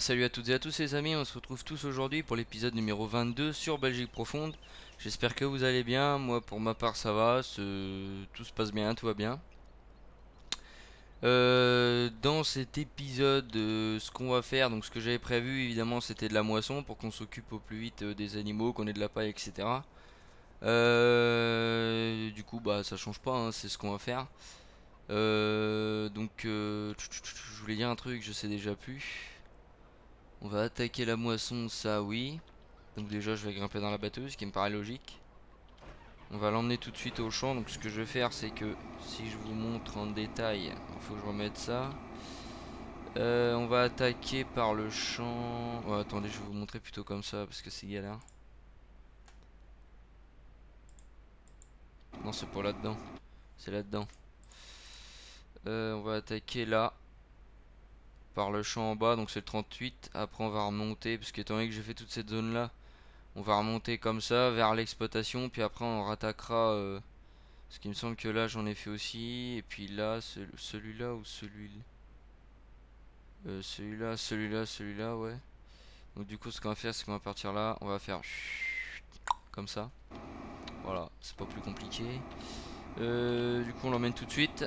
salut à toutes et à tous les amis, on se retrouve tous aujourd'hui pour l'épisode numéro 22 sur Belgique Profonde. J'espère que vous allez bien, moi pour ma part ça va, tout se passe bien, tout va bien. Euh, dans cet épisode, euh, ce qu'on va faire, donc ce que j'avais prévu évidemment c'était de la moisson pour qu'on s'occupe au plus vite euh, des animaux, qu'on ait de la paille, etc. du coup bah ça change pas, hein, c'est ce qu'on va faire. donc je voulais dire un truc, je sais déjà plus. On va attaquer la moisson, ça oui. Donc déjà je vais grimper dans la batteuse, qui me paraît logique. On va l'emmener tout de suite au champ. Donc ce que je vais faire, c'est que si je vous montre en détail, il faut que je remette ça. Euh, on va attaquer par le champ. Oh, attendez, je vais vous montrer plutôt comme ça parce que c'est galère. Non, c'est pas là-dedans. C'est là-dedans. Euh, on va attaquer là par le champ en bas, donc c'est le 38. Après on va remonter, parce qu'étant donné que j'ai fait toute cette zone là, on va remonter comme ça vers l'exploitation, puis après on rattaquera. Euh, ce qui me semble que là j'en ai fait aussi, et puis là, celui-là ou celui-là? Euh, Celui-là, celui-là, celui-là, ouais. Donc du coup ce qu'on va faire c'est qu'on va partir là, on va faire comme ça. Voilà, c'est pas plus compliqué. Euh, du coup on l'emmène tout de suite.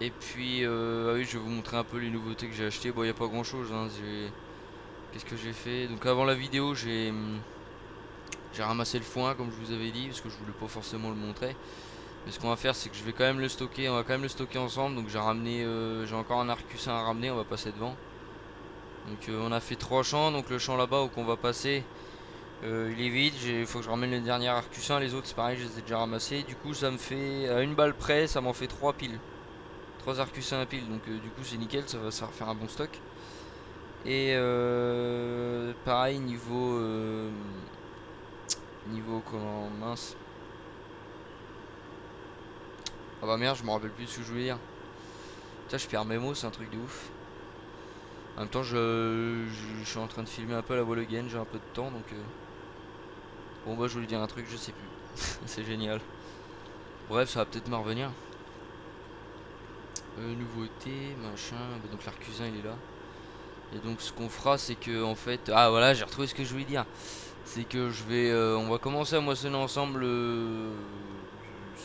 Et puis, euh, ah oui, je vais vous montrer un peu les nouveautés que j'ai acheté. Bon, il n'y a pas grand chose. Hein, Qu'est-ce que j'ai fait? Donc, avant la vidéo, j'ai j'ai ramassé le foin, comme je vous avais dit, parce que je voulais pas forcément le montrer. Mais ce qu'on va faire, c'est que je vais quand même le stocker. On va quand même le stocker ensemble. Donc, j'ai ramené, euh, j'ai encore un arcussin à ramener. On va passer devant. Donc, euh, on a fait trois champs. Donc, le champ là-bas où on va passer. Euh, il est vide, il faut que je ramène le dernier arcussin, les autres c'est pareil, je les ai déjà ramassés. Du coup ça me fait, à une balle près, ça m'en fait trois piles. 3 arcus à pile, donc euh, du coup c'est nickel, ça va, faire un bon stock. Et euh, pareil niveau euh, niveau comment mince. Ah bah merde, je me rappelle plus ce que je voulais dire. Putain, je perds mes mots, c'est un truc de ouf. En même temps, je, suis en train de filmer un peu la voile again, j'ai un peu de temps donc. Bon bah je voulais dire un truc, je sais plus. c'est génial. Bref, ça va peut-être me revenir. Euh, nouveauté, machin. Bah, donc l'arcusin il est là. Et donc ce qu'on fera c'est que en fait. Ah voilà j'ai retrouvé ce que je voulais dire. C'est que je vais. Euh, on va commencer à moissonner ensemble euh,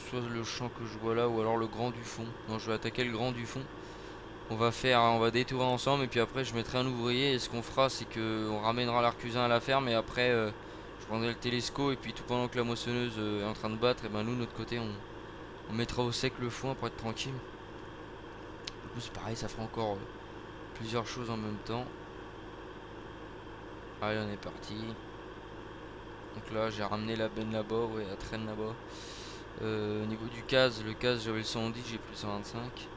soit le champ que je vois là ou alors le grand du fond. Non je vais attaquer le grand du fond. On va faire. On va détourer ensemble et puis après je mettrai un ouvrier et ce qu'on fera c'est que on ramènera l'arcusin à la ferme et après je prendrai le télescope et puis tout pendant que la moissonneuse est en train de battre et ben nous de notre côté on, on mettra au sec le foin pour être tranquille c'est pareil, ça fera encore euh, plusieurs choses en même temps. Allez, on est parti. Donc là, j'ai ramené la benne là-bas, ouais, la traîne là-bas. Euh, au niveau du case, le case j'avais le 110, j'ai pris le 125.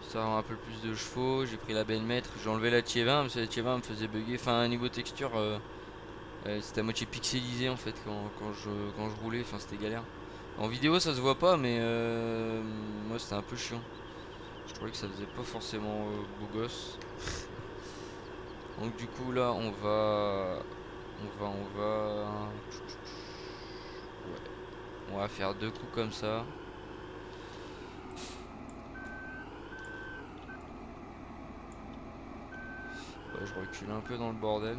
Ça rend un peu plus de chevaux, j'ai pris la benne mètre, j'ai enlevé la T20 parce que la T20 me faisait bugger. Enfin, niveau texture, euh, c'était à moitié pixelisé en fait quand, je, quand je roulais, enfin c'était galère. En vidéo ça se voit pas mais euh, moi c'était un peu chiant. Je trouvais que ça faisait pas forcément euh, beau gosse. Donc du coup là on va on va on va. On va faire deux coups comme ça. Ouais, je recule un peu dans le bordel.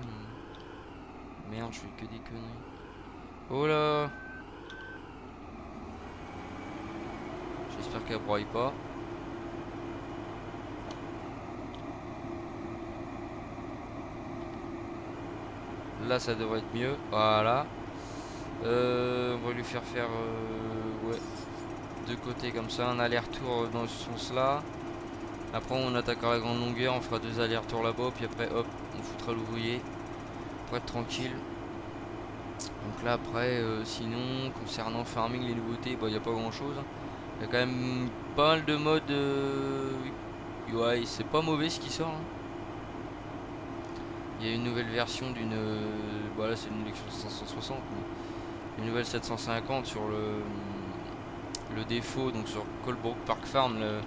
Merde, je fais que des conneries. Oh là J'espère qu'elle broye pas. Là, ça devrait être mieux. Voilà. Euh, on va lui faire faire euh, deux côtés comme ça, un aller-retour dans ce sens-là. Après, on attaquera la grande longueur, on fera deux allers-retours là-bas, puis après, hop, on foutra l'ouvrier pour être tranquille. Donc là, après, euh, sinon, concernant farming, les nouveautés, il bah, n'y a pas grand-chose. Il y a quand même pas mal de modes. Euh... UI, c'est pas mauvais ce qui sort. Hein. Il y a une nouvelle version d'une. Voilà, c'est une version 560. une nouvelle 750 sur le, le défaut, donc sur Colebrook Park Farm, le,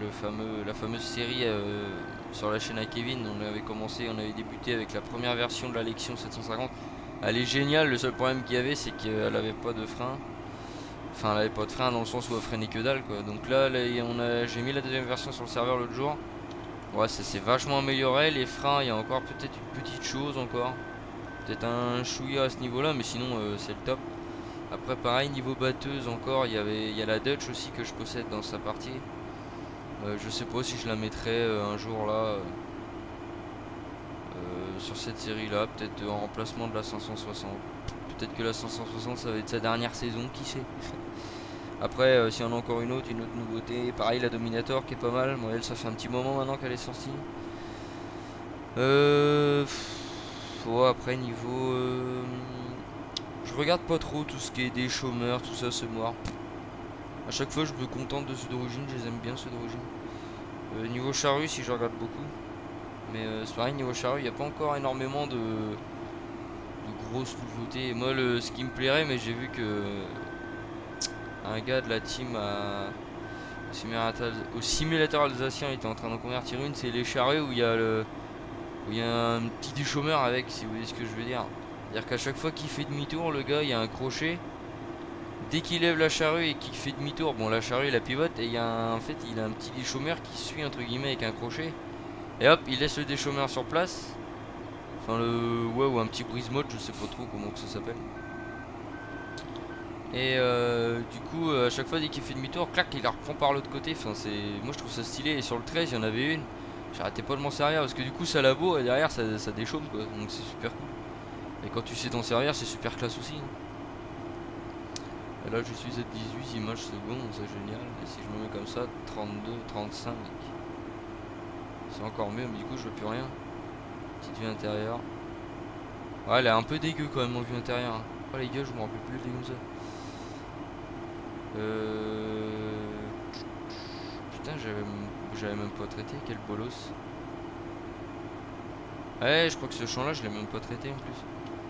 le, fameux, la fameuse série euh, sur la chaîne à Kevin. On avait commencé, on avait débuté avec la première version de la Lexion 750. Elle est géniale, le seul problème qu'il y avait, c'est qu'elle avait pas de frein. Enfin, elle avait pas de frein dans le sens où elle freinait que dalle quoi. Donc là, on a, j'ai mis la deuxième version sur le serveur l'autre jour. Ouais, ça s'est vachement amélioré. Les freins, il y a encore peut-être une petite chose encore. Peut-être un chouïa à ce niveau-là, mais sinon euh, c'est le top. Après, pareil, niveau batteuse encore, il y avait, il y a la Dutch aussi que je possède dans sa partie. Euh, je sais pas si je la mettrai euh, un jour là sur cette série là, peut-être en remplacement de la 560. Peut-être que la 560 ça va être sa dernière saison, qui sait. Après, si on a encore une autre, une autre nouveauté, pareil la Dominator qui est pas mal. Moi, elle, ça fait un petit moment maintenant qu'elle est sortie. Euh après niveau... Euh, je regarde pas trop tout ce qui est des chômeurs, tout ça, c'est mort. À chaque fois je me contente de ceux d'origine, je les aime bien ceux d'origine. Euh, niveau charrue si je regarde beaucoup. Mais euh, c'est pareil, niveau charrue, il n'y a pas encore énormément de, grosses nouveautés. moi le, ce qui me plairait, mais j'ai vu que un gars de la team a au simulateur alsacien était en train d'en convertir une, c'est les charrues où il y a le il y a un petit déchômeur avec, si vous voyez ce que je veux dire. C'est-à-dire qu'à chaque fois qu'il fait demi-tour, le gars, il y a un crochet. Dès qu'il lève la charrue et qu'il fait demi-tour, bon, la charrue, la pivote, et il y a en fait, il a un petit déchômeur qui suit, entre guillemets, avec un crochet. Et hop, il laisse le déchômeur sur place. Enfin, le... Ouais, ou un petit brise-mode, je sais pas trop comment que ça s'appelle. Et euh, du coup, à chaque fois dès qu'il fait demi-tour, clac, il la reprend par l'autre côté. C'est, moi je trouve ça stylé. Et sur le 13, il y en avait une. J'arrêtais pas de m'en servir parce que du coup ça labo et derrière ça, ça déchaume quoi. Donc c'est super cool. Et quand tu sais t'en servir, c'est super classe aussi. Et là je suis à 18 images secondes, c'est génial. Et si je me mets comme ça, 32, 35. C'est encore mieux, mais du coup je vois plus rien. Petite vue intérieure. Ouais, elle est un peu dégueu quand même en vue intérieure. Oh les gars, je me rappelle plus de comme ça. Euh... Putain, j'avais j'avais même pas traité, quel bolos. Ouais, je crois que ce champ là, je l'ai même pas traité en plus.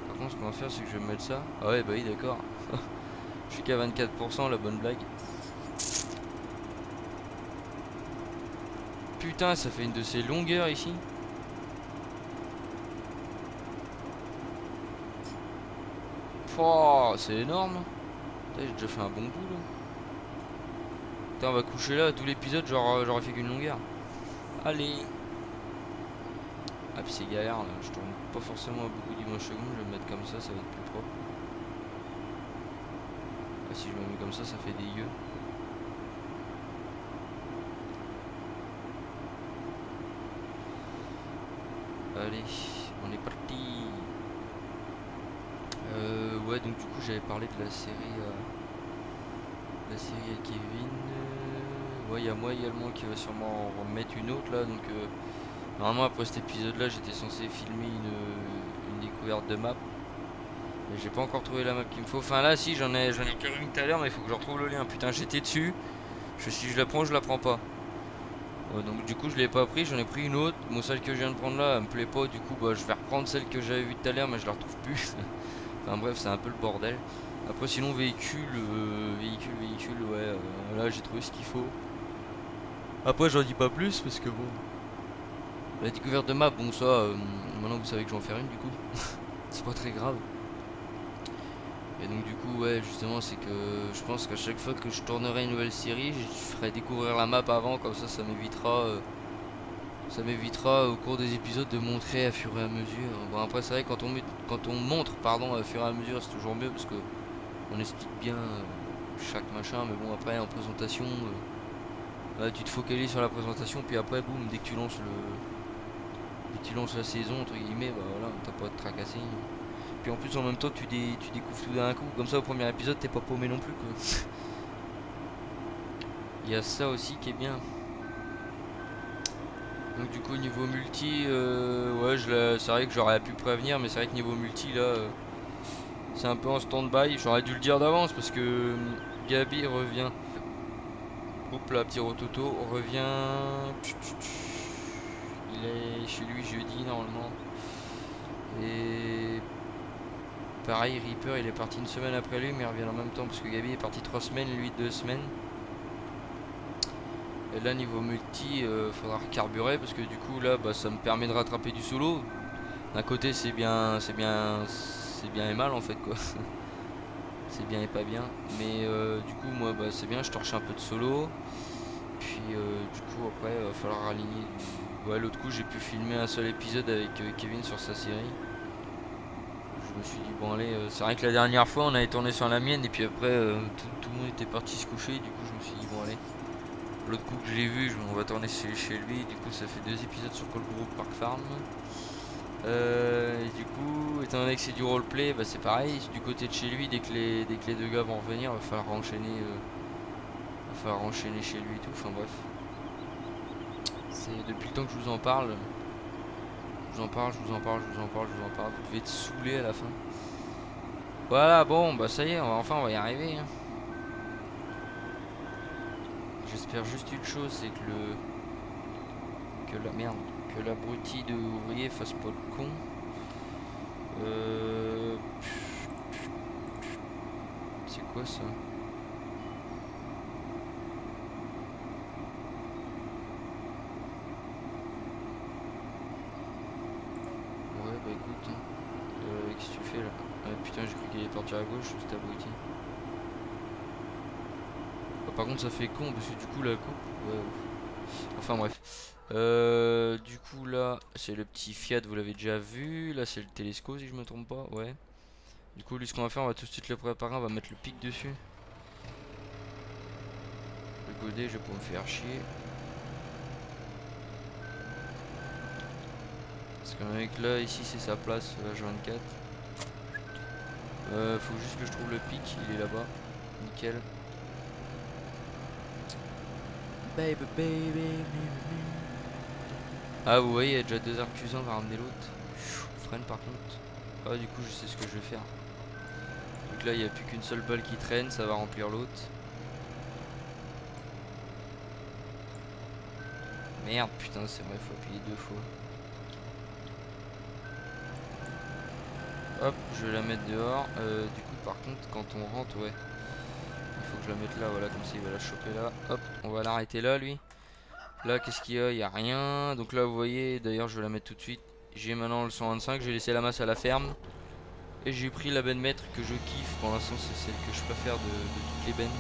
Par contre, ce qu'on va faire, c'est que je vais mettre ça. Ah ouais, bah oui, d'accord. je suis qu'à 24%, la bonne blague. Putain, ça fait une de ces longueurs ici. Oh, c'est énorme. J'ai déjà fait un bon coup là. On va coucher là, tout l'épisode, genre j'aurais fait qu'une longueur. Allez. Ah, puis c'est galère là, je tourne pas forcément à beaucoup d'images secondes, je vais me mettre comme ça, ça va être plus propre. Ah, si je me mets comme ça, ça fait dégueu. Allez, on est parti. Euh, ouais, donc du coup, j'avais parlé de la série. Euh, la série avec Kevin. Euh, ouais, il y a moi également qui va sûrement en remettre une autre là. Donc, euh, normalement, après cet épisode là, j'étais censé filmer une, découverte de map. Mais j'ai pas encore trouvé la map qu'il me faut. Enfin, là, si, j'en ai, j'en ai une tout à l'heure, mais il faut que je retrouve le lien. Putain, j'étais dessus. Je, si je la prends, je la prends pas. donc, du coup, je l'ai pas pris. J'en ai pris une autre. Moi, celle que je viens de prendre là, elle me plaît pas. Du coup, bah, je vais reprendre celle que j'avais vue tout à l'heure, mais je la retrouve plus. enfin, bref, c'est un peu le bordel. Après sinon véhicule, euh, véhicule, véhicule, ouais, euh, là j'ai trouvé ce qu'il faut. Après j'en dis pas plus parce que bon. La découverte de map, bon ça, euh, maintenant vous savez que j'en faire une du coup. c'est pas très grave. Et donc du coup ouais justement c'est que je pense qu'à chaque fois que je tournerai une nouvelle série, je ferai découvrir la map avant, comme ça ça m'évitera ça m'évitera au cours des épisodes de montrer à fur et à mesure. Bon après c'est vrai quand on quand on montre pardon à fur et à mesure c'est toujours mieux parce que on explique bien euh, chaque machin, mais bon après en présentation, euh, tu te focalises sur la présentation, puis après boum, dès que tu lances le, dès que lances la saison entre guillemets, bah voilà, t'as pas de tracasser. Puis en plus en même temps tu, tu découvres tout d'un coup, comme ça au premier épisode t'es pas paumé non plus. Il y a ça aussi qui est bien. Donc du coup au niveau multi, euh, ouais c'est vrai que j'aurais pu prévenir, mais c'est vrai que niveau multi là, c'est un peu en stand-by. J'aurais dû le dire d'avance parce que euh, Gabi revient. Oups là, petit rototo revient. Il est chez lui jeudi normalement. Et pareil, Reaper il est parti une semaine après lui, mais il revient en même temps parce que Gabi est parti trois semaines, lui deux semaines. Là niveau multi, euh, faudra carburer parce que du coup là bah, ça me permet de rattraper du solo. D'un côté c'est bien, c'est bien, c'est bien et mal en fait quoi. c'est bien et pas bien. Mais euh, du coup moi bah, c'est bien, je torche un peu de solo. Puis euh, du coup après il va falloir aligner Ouais l'autre coup j'ai pu filmer un seul épisode avec euh, Kevin sur sa série. Je me suis dit bon allez, c'est vrai que la dernière fois on avait tourné sur la mienne et puis après tout, le monde était parti se coucher, du coup je me suis dit bon allez. L'autre coup que je l'ai vu, on va tourner chez, lui, du coup ça fait deux épisodes sur Call Group Park Farm. et du coup, étant donné que c'est du roleplay, bah c'est pareil, du côté de chez lui, dès que les, deux gars vont revenir, va falloir enchaîner falloir enchaîner chez lui et tout, enfin bref. C'est depuis le temps que je vous en parle. Je vous en parle, je vous en parle, je vous en parle, je vous en parle. Vous devez être saoulé à la fin. Voilà, bon, bah ça y est, enfin on va y arriver. Hein. J'espère juste une chose, c'est que le... Que la merde, que l'abruti de ouvrier fasse pas le con. Euh... C'est quoi ça? Putain, j'ai cru qu'il est parti à gauche, cet abruti. Par contre, ça fait con parce que du coup, la coupe. Enfin, bref. Euh, du coup, là, c'est le petit Fiat, vous l'avez déjà vu. Là, c'est le télescope, si je me trompe pas. Ouais. Du coup, lui, ce qu'on va faire, on va tout de suite le préparer. On va mettre le pic dessus. Le godet, je vais pas me faire chier. Parce qu'un mec là, ici, c'est sa place, h 24. Euh, faut juste que je trouve le pic, il est là-bas. Nickel. Baby, baby, Ah, vous voyez, il y a déjà deux arcusins, on va ramener l'autre. Freine par contre. Ah, du coup, je sais ce que je vais faire. Donc là, il n'y a plus qu'une seule balle qui traîne, ça va remplir l'autre. Merde, putain, c'est vrai, faut appuyer deux fois. Hop, je vais la mettre dehors. Euh, du coup, par contre, quand on rentre, ouais. Je la mette là, voilà, comme ça il va la choper là. Hop, on va l'arrêter là, lui. Là, qu'est-ce qu'il y a? Il n'y a rien. Donc là, vous voyez, d'ailleurs, je vais la mettre tout de suite. J'ai maintenant le 125, j'ai laissé la masse à la ferme. Et j'ai pris la benne maître que je kiffe. Pour l'instant, c'est celle que je préfère de, toutes les bennes.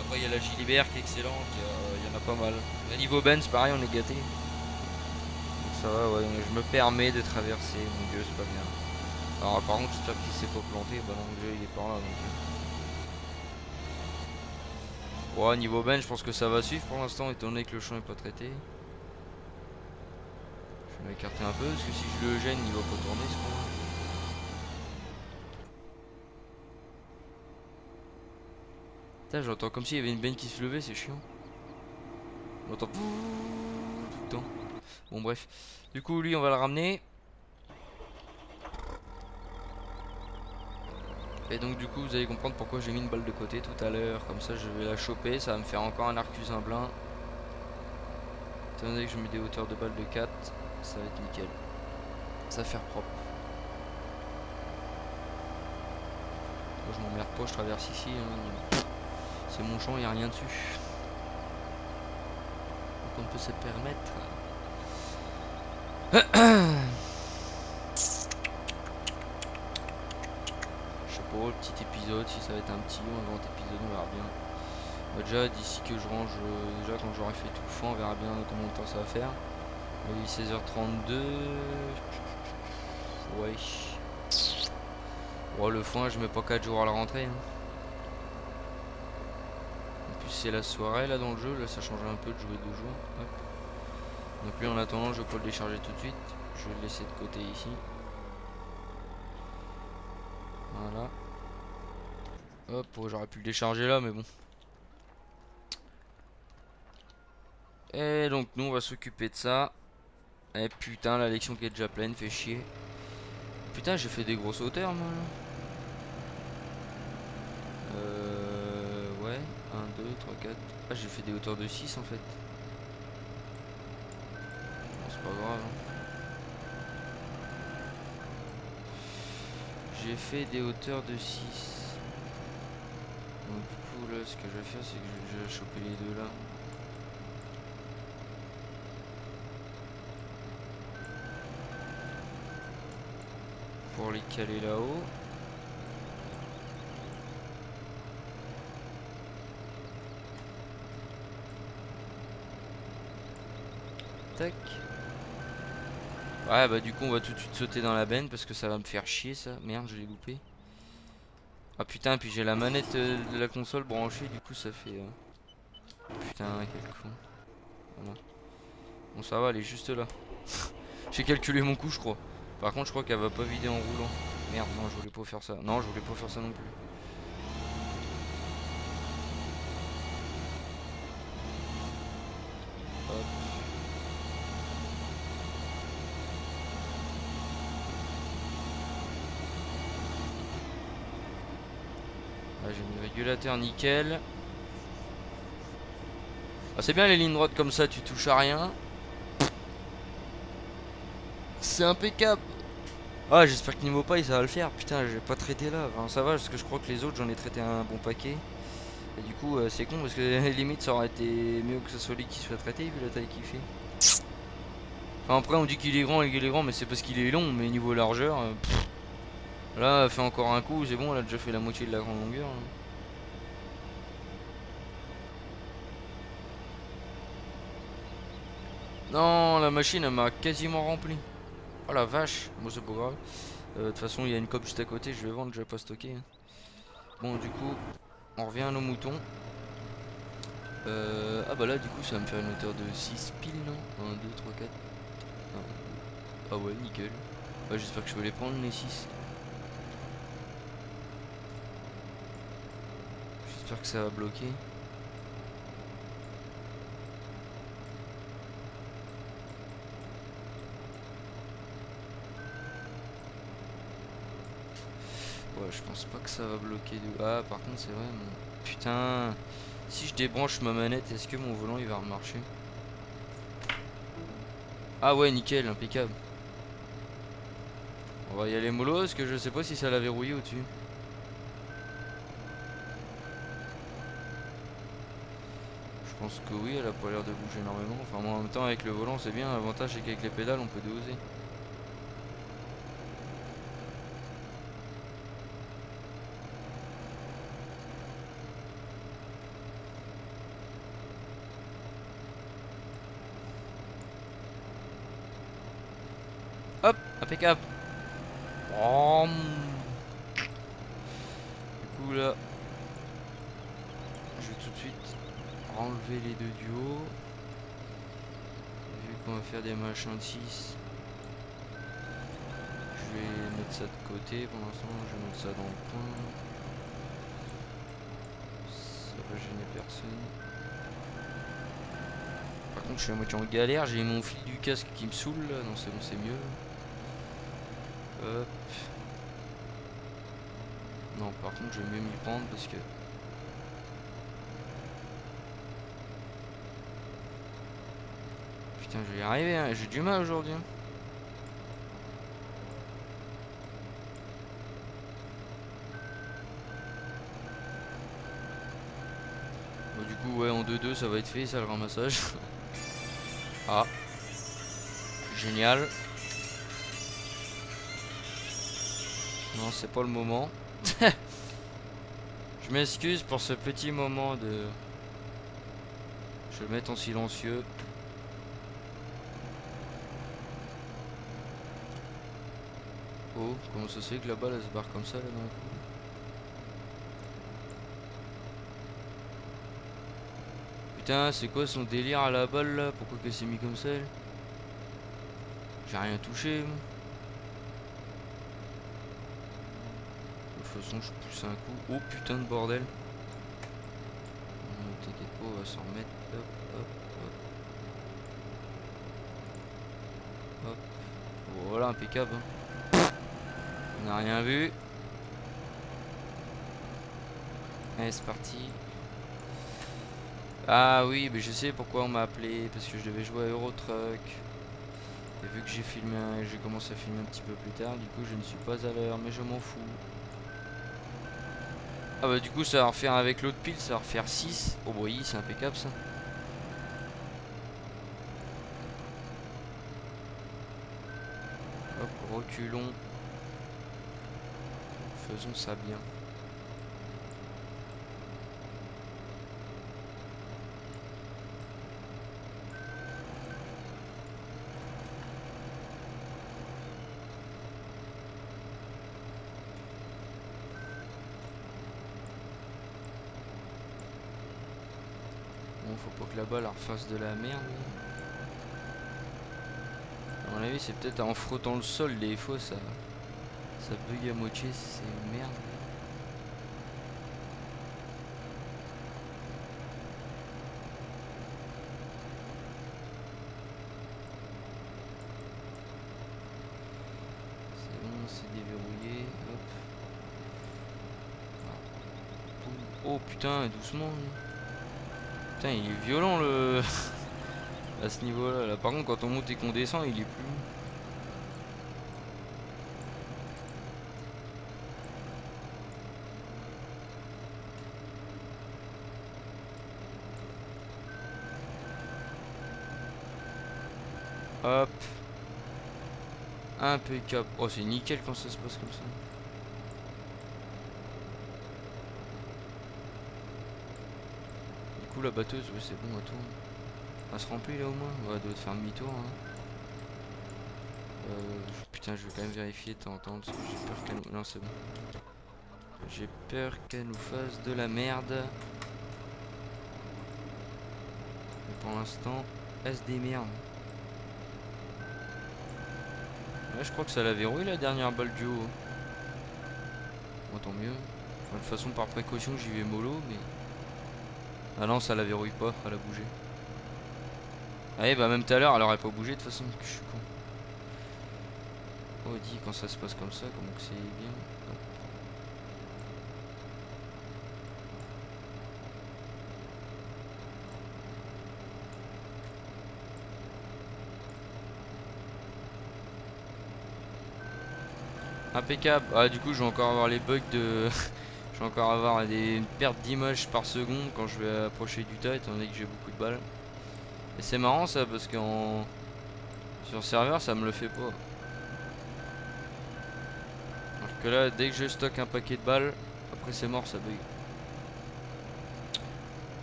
Après, il y a la Gilibert qui est excellente. Il y, en a pas mal. À niveau bennes, c'est pareil, on est gâté. Ça va, ouais. Je me permets de traverser. Mon dieu, c'est pas bien. Alors par contre j'espère qu'il s'est pas planté, bah non il est par là donc. Ouais niveau ben je pense que ça va suivre pour l'instant étant donné que le champ est pas traité. Je vais m'écarter un peu parce que si je le gêne il va pas tourner ce point. J'entends comme s'il y avait une benne qui se levait, c'est chiant. J'entends tout le temps. Bon bref. Du coup lui on va le ramener. Et donc du coup vous allez comprendre pourquoi j'ai mis une balle de côté tout à l'heure. Comme ça je vais la choper, ça va me faire encore un arcusin blanc. Étant donné que je mets des hauteurs de balle de 4, ça va être nickel. Ça va faire propre. Moi, je m'emmerde pas, je traverse ici. Hein. C'est mon champ, il n'y a rien dessus. Donc on peut se permettre. petit épisode, si ça va être un petit ou un grand épisode, on verra bien. Bah, déjà, d'ici que je range, euh, déjà quand j'aurai fait tout le fond, on verra bien combien de temps ça va faire. Il est 16h32. Ouais. Ouais, le foin, je mets pas 4 jours à la rentrée. Hein. En plus, c'est la soirée là dans le jeu, là ça change un peu de jouer deux jours. Donc, lui en attendant, je pas le décharger tout de suite. Je vais le laisser de côté ici. Voilà. Hop, j'aurais pu le décharger là, mais bon. Et donc, nous, on va s'occuper de ça. Et putain, la lection qui est déjà pleine, fait chier. Putain, j'ai fait des grosses hauteurs, moi. Euh... Ouais. 1, 2, 3, 4. Ah, j'ai fait des hauteurs de 6, en fait. c'est pas grave. Hein. J'ai fait des hauteurs de 6. Ce que je vais faire c'est que je vais choper les deux là. Pour les caler là-haut. tac. Ouais, bah du coup, on va tout de suite sauter dans la benne parce que ça va me faire chier ça. Merde, je l'ai loupé. Ah putain, puis j'ai la manette euh, de la console branchée, du coup, ça fait. euh, Putain, quel con. Bon, ça va, elle est juste là. j'ai calculé mon coup, je crois. Par contre, je crois qu'elle va pas vider en roulant. Merde, non, je voulais pas faire ça. Non, je voulais pas faire ça non plus. J'ai mis le régulateur nickel. Ah, c'est bien les lignes droites comme ça, tu touches à rien. C'est impeccable. Ah, j'espère que niveau paille ça va le faire. Putain, j'ai pas traité là. Enfin, ça va parce que je crois que les autres j'en ai traité un bon paquet. Et du coup, euh, c'est con parce que limite ça aurait été mieux que ce soit lui qui soit traité vu la taille qu'il fait. Enfin, après, on dit qu'il est grand et qu'il est grand, mais c'est parce qu'il est long. Mais niveau largeur, euh. Là, fait encore un coup, c'est bon, elle a déjà fait la moitié de la grande longueur. hein. Non, la machine elle m'a quasiment rempli. Oh la vache, moi c'est pas grave. Euh, De toute façon, il y a une cop juste à côté, je vais vendre, je vais pas stocker. hein. Bon, du coup, on revient à nos moutons. Euh, ah bah là, du coup, ça va me faire une hauteur de 6 piles, non? 1, 2, 3, 4. Ah ouais, nickel. J'espère que je vais les prendre, les 6. Que ça va bloquer. Ouais, je pense pas que ça va bloquer de... Ah, par contre, c'est vrai, mon... Putain... Si je débranche ma manette, est-ce que mon volant, il va remarcher? Ah ouais, nickel, impeccable. On va y aller mollo, parce que je sais pas si ça l'a verrouillé au-dessus. Pense que oui, elle a pas l'air de bouger énormément. Enfin, moi, en même temps, avec le volant, c'est bien. L'avantage, c'est qu'avec les pédales, on peut doser. Hop, impeccable. Oh, du coup là, je vais tout de suite enlever les deux duos. Vu qu'on va faire des machins de 6, je vais mettre ça de côté pour l'instant. Je vais mettre ça dans le coin. Ça va gêner personne. Par contre, je suis à moitié en galère. J'ai mon fil du casque qui me saoule. Non, c'est bon, c'est mieux. Hop. Non, par contre, je vais mieux m'y prendre parce que. Putain, je vais y arriver. hein. J'ai du mal aujourd'hui. hein. Bon, du coup, ouais, en 2-2, ça va être fait, ça, le ramassage. ah. Génial. Non, c'est pas le moment. Je m'excuse pour ce petit moment de... Je vais le mettre en silencieux. Oh, comment ça se fait que la balle elle se barre comme ça là d'un coup Putain, c'est quoi son délire à la balle là? Pourquoi qu'elle s'est mis comme ça J'ai rien touché. De toute façon, je pousse un coup. Oh putain de bordel. T'inquiète pas, on va s'en remettre. Hop, hop, hop. Hop. Voilà, impeccable. hein. On n'a rien vu. Allez, c'est parti. Ah oui, mais je sais pourquoi on m'a appelé. Parce que je devais jouer à Euro Truck. Et vu que j'ai filmé, j'ai commencé à filmer un petit peu plus tard, du coup je ne suis pas à l'heure, mais je m'en fous. Ah bah du coup ça va refaire avec l'autre pile, ça va refaire 6. Oh bah oui, c'est impeccable ça. Hop, reculons faisons ça bien. Bon, faut pas que là-bas leur fasse de la merde. Hein. A mon avis, c'est peut-être en frottant le sol les faux ça ça bug à moitié, c'est merde. C'est bon, c'est déverrouillé. Hop. Ah. Oh putain, doucement. Putain, il est violent le. à ce niveau-là. Là, par contre, quand on monte et qu'on descend, il est plus. Hop. Impeccable. Oh, c'est nickel quand ça se passe comme ça. Du coup, la batteuse, ouais, c'est bon, elle tourne. Elle se remplit là au moins Ouais, elle doit faire demi-tour. Hein. Euh, putain, je vais quand même vérifier de j'ai peur qu'elle nous. Non, c'est bon. J'ai peur qu'elle nous fasse de la merde. Mais pour l'instant, elle se démerde. Je crois que ça l'a verrouillé la dernière balle du haut. Bon, tant mieux. Enfin, de toute façon, par précaution, j'y vais mollo, mais. Ah non, ça la verrouille pas, elle a bougé. Ah, bah même tout à l'heure, elle aurait pas bougé de toute façon, que je suis con. Oh, dis quand ça se passe comme ça, comment que c'est bien. Hop. Impeccable. Ah du coup je vais encore avoir les bugs de... je vais encore avoir des une perte d'image par seconde quand je vais approcher du tas étant donné que j'ai beaucoup de balles. Et c'est marrant ça parce qu'en... Sur serveur ça me le fait pas. Alors que là dès que je stocke un paquet de balles, après c'est mort ça bug.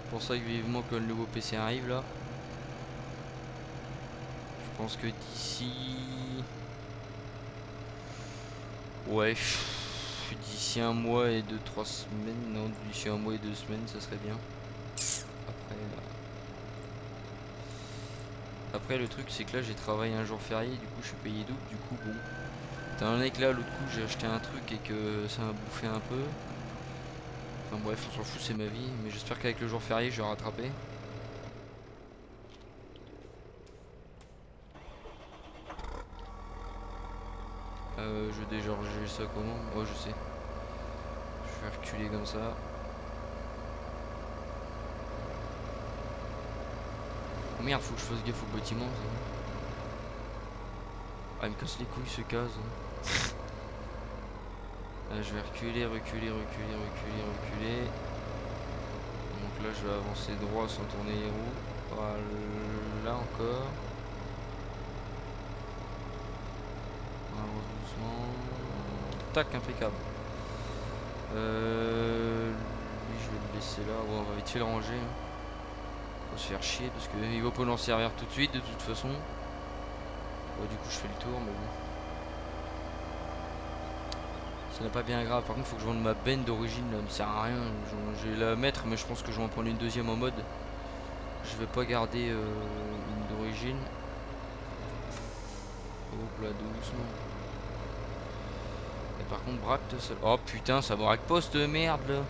Pour ça que vivement que le nouveau PC arrive là. Je pense que d'ici... Ouais, d'ici un mois et deux, trois semaines, non, d'ici un mois et deux semaines, ça serait bien. Après, euh, après le truc, c'est que là, j'ai travaillé un jour férié, du coup, je suis payé double, du coup, bon. Étant donné que là, l'autre coup, j'ai acheté un truc et que ça m'a bouffé un peu. Enfin bref, on s'en fout, c'est ma vie, mais j'espère qu'avec le jour férié, je vais rattraper. Euh, je vais déjà ranger ça comment? Oh, je sais. Je vais reculer comme ça. Oh merde, faut que je fasse gaffe au bâtiment. ça. Ah, il me casse les couilles ce case. Euh, je vais reculer, reculer, reculer, reculer, reculer. Donc là, je vais avancer droit sans tourner les roues. Voilà encore. Tac, impeccable. Euh, lui, je vais le laisser là. Bon, on va vite fait le ranger. hein. Faut se faire chier parce qu'il va pas nous en servir tout de suite de toute façon. Bon, du coup, je fais le tour, mais bon. Ce n'est pas bien grave. Par contre, faut que je vende ma benne d'origine. Elle me sert à rien. Je vais la mettre, mais je pense que je vais en prendre une deuxième en mode. Je vais pas garder euh, une d'origine. Hop là, doucement. Par contre, braque ça... Oh putain, ça braque pas cette merde là.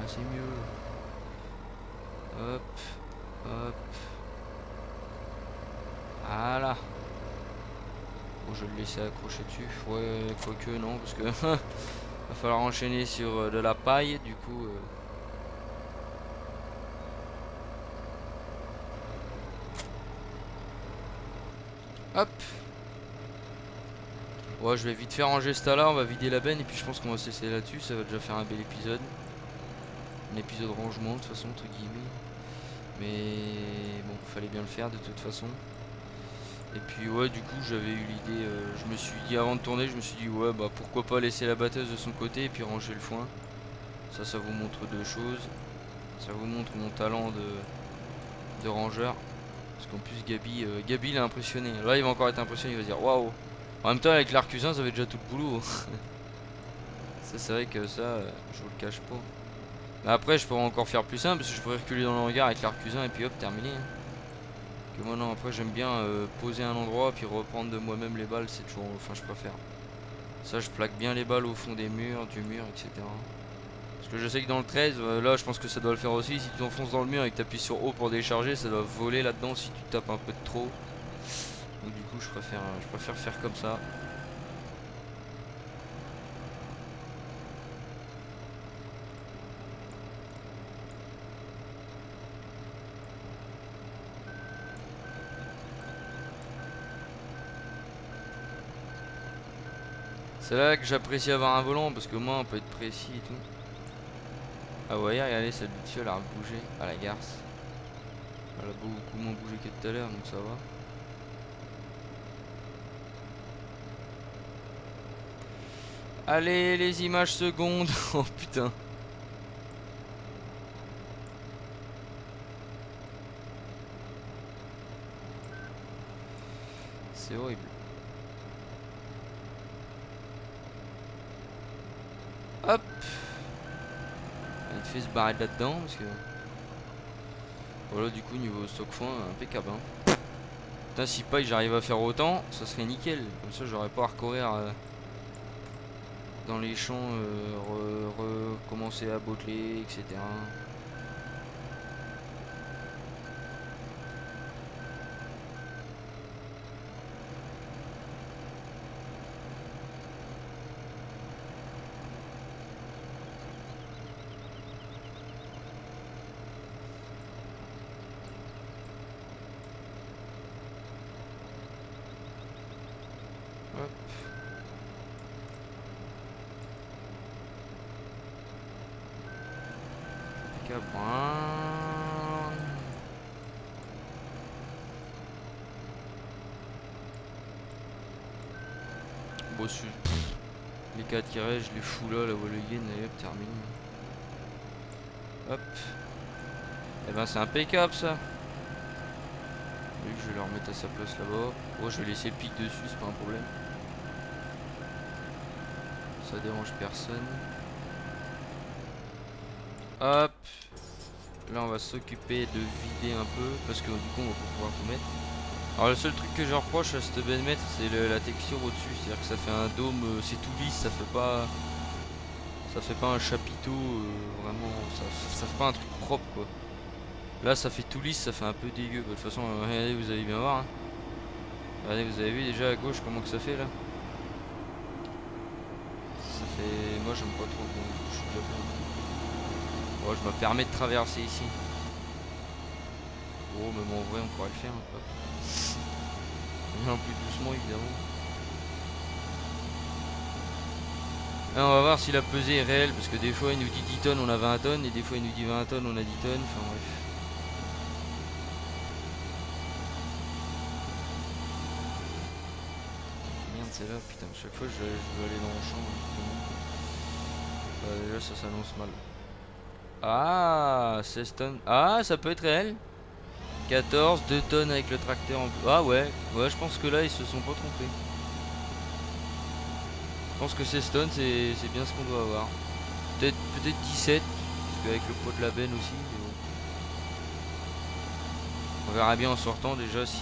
Ah, c'est mieux. Hop, hop. Voilà. Bon, je vais le laisser accrocher dessus. Ouais, quoique non, parce que va falloir enchaîner sur euh, de la paille. Du coup, euh, Hop. Ouais, je vais vite faire ranger ce tas-là, on va vider la benne et puis je pense qu'on va se laisser là-dessus, ça va déjà faire un bel épisode. Un épisode rangement de toute façon, entre guillemets. Mais bon, fallait bien le faire de toute façon. Et puis ouais, du coup, j'avais eu l'idée, euh, je me suis dit avant de tourner, je me suis dit ouais, bah pourquoi pas laisser la batteuse de son côté et puis ranger le foin. Ça, ça vous montre deux choses. Ça vous montre mon talent de, de rangeur. Parce qu'en plus Gabi, euh, il a impressionné. Là il va encore être impressionné, il va dire waouh. En même temps avec l'arcusin ça avait déjà tout le boulot. Ça c'est vrai que ça, euh, je vous le cache pas. Mais après je pourrais encore faire plus simple parce que je pourrais reculer dans le hangar avec l'arcusin et puis hop terminé. hein. Que moi non après j'aime bien euh, poser un endroit puis reprendre de moi-même les balles, c'est toujours. Enfin je préfère. Ça je plaque bien les balles au fond des murs, du mur, etc. Parce que je sais que dans le 13, euh, là je pense que ça doit le faire aussi. Si tu t'enfonces dans le mur et que tu appuies sur haut pour décharger, ça doit voler là-dedans si tu tapes un peu trop. Donc du coup je préfère, euh, je préfère faire comme ça. C'est là que j'apprécie avoir un volant parce que moi on peut être précis et tout. Ah ouais, regardez, cette bête elle a bougé à la garce. Elle a beaucoup moins bougé que tout à l'heure donc ça va. Allez, les images secondes. oh putain. C'est horrible. Hop Il te se barrer de là-dedans parce que... Voilà du coup niveau stock foin impeccable hein. Si pas j'arrive à faire autant ça serait nickel Comme ça j'aurais pas à recourir euh, dans les champs euh, re- recommencer à boteler etc. Hop. Impeccable. Bon, c'est- pff, les 4 qui restent, je les fous là, la voie le yen, et hop, terminé. Hop. Et ben, c'est impeccable ça. Lui, je vais le remettre à sa place là-bas. Oh, je vais laisser le pic dessus, c'est pas un problème. Ça dérange personne. Hop. Là, on va s'occuper de vider un peu parce que du coup, on va pouvoir tout mettre. Alors, le seul truc que je reproche à cette mètre, c'est la texture au-dessus. C'est-à-dire que ça fait un dôme, euh, c'est tout lisse, ça fait pas. Ça fait pas un chapiteau euh, vraiment. Ça, fait pas un truc propre quoi. Là, ça fait tout lisse, ça fait un peu dégueu. De toute façon, euh, regardez, vous allez bien voir. hein. Regardez, vous avez vu déjà à gauche comment que ça fait là Ça fait. Moi, j'aime pas trop. Bon, je suis déjà. Bon, je me permets de traverser ici. Oh, même en vrai, on pourrait le faire. hein, hop. Un doucement, évidemment. On va voir si la pesée est réelle, parce que des fois il nous dit 10 tonnes, on a 20 tonnes, et des fois il nous dit 20 tonnes, on a 10 tonnes, enfin bref. Merde, c'est là, putain, chaque fois je, veux aller dans le champ. Euh, déjà, ça s'annonce mal. Ah, 16 tonnes. Ah, ça peut être réel? 14, 2 tonnes avec le tracteur en. Ah ouais, ouais, je pense que là ils se sont pas trompés. Je pense que 16 tonnes, c'est bien ce qu'on doit avoir. Peut-être peut-être 17, parce qu'avec le poids de la benne aussi. mais. On verra bien en sortant déjà si.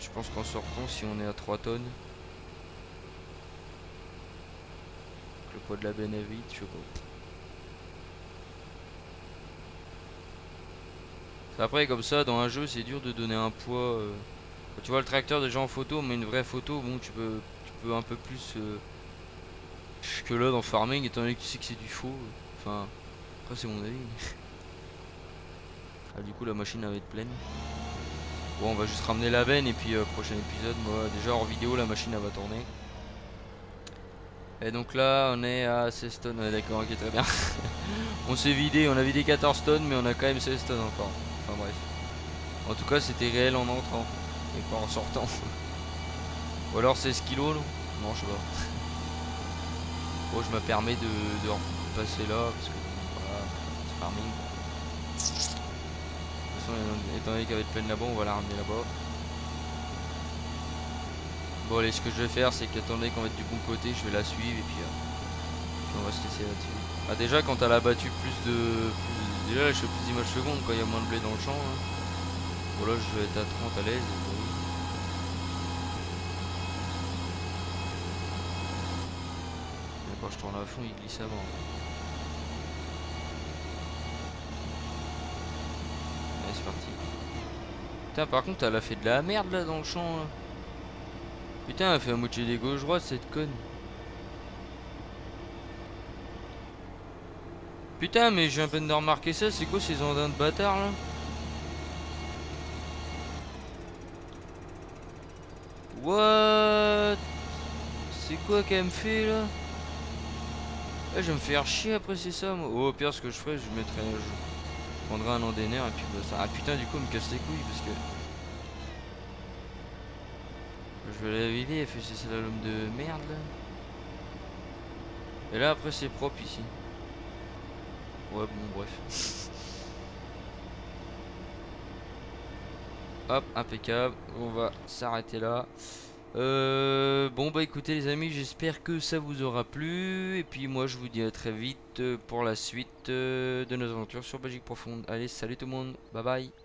Je pense qu'en sortant, si on est à 3 tonnes. Le poids de la benne est vite, je sais. Après, comme ça, dans un jeu, c'est dur de donner un poids. euh, tu vois le tracteur déjà en photo, mais une vraie photo, bon, tu peux, tu peux un peu plus euh, que là dans Farming, étant donné que tu sais que c'est du faux. euh, Enfin, après, c'est mon avis. ah, du coup, la machine va être pleine. Bon, on va juste ramener la veine et puis prochain épisode, moi, déjà hors vidéo, la machine elle va tourner. Et donc là, on est à 16 tonnes, ouais, d'accord, ok, très bien. on s'est vidé, on a vidé 14 tonnes, mais on a quand même 16 tonnes encore. Enfin bref. En tout cas, c'était réel en entrant et pas en sortant. Ou alors 16 kilos, non? Non, je sais pas. Bon, je me permets de, de repasser là parce que voilà, c'est farming. De toute façon, étant donné qu'elle va être pleine là-bas, on va la ramener là-bas. Bon allez ce que je vais faire c'est qu'attendez qu'on va être du bon côté je vais la suivre et puis, euh, on va se laisser là-dessus. Ah déjà quand elle a battu plus de... déjà là je fais plus d'images secondes quand il y a moins de blé dans le champ. Hein. Bon là je vais être à 30 à l'aise. Quand je tourne à fond il glisse avant. Allez c'est parti. Putain par contre elle a fait de la merde là dans le champ là. Putain, elle fait un moitié des gauche-droite, cette conne. Putain, mais j'ai un peine de remarquer ça. C'est quoi ces andins de bâtard là What C'est quoi qu'elle me fait là eh, Je vais me faire chier après, c'est ça moi. Oh, au pire, ce que je ferais, je mettrais. Je prendrais un nerfs et puis bah, ça. Ah putain, du coup, elle me casse les couilles parce que. Je vais la vider, elle fait ses slalom de merde là. Et là après c'est propre ici. Ouais bon bref. Hop, impeccable. On va s'arrêter là. Euh, bon bah écoutez les amis, j'espère que ça vous aura plu. Et puis moi je vous dis à très vite pour la suite euh, de nos aventures sur Belgique Profonde. Allez, salut tout le monde. Bye bye.